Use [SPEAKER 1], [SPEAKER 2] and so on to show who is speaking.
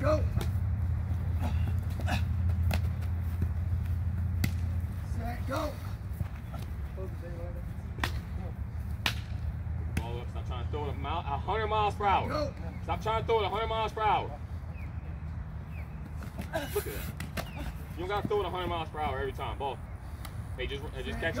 [SPEAKER 1] Go. Set, go. Stop trying to throw it a 100 miles per hour. Stop trying to throw it 100 miles per hour. Look at that. You don't got to throw it 100 miles per hour every time, ball. Hey, just, just catch it.